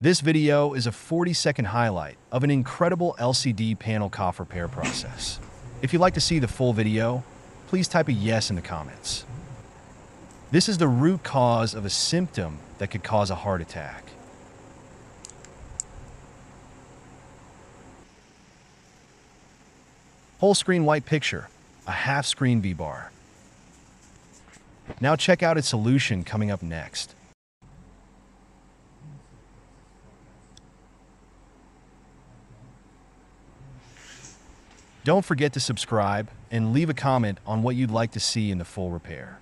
This video is a 40-second highlight of an incredible LCD panel COF repair process. If you'd like to see the full video, please type a yes in the comments. This is the root cause of a symptom that could cause a heart attack. Whole screen white picture, a half screen V-bar. Now check out its solution coming up next. Don't forget to subscribe and leave a comment on what you'd like to see in the full repair.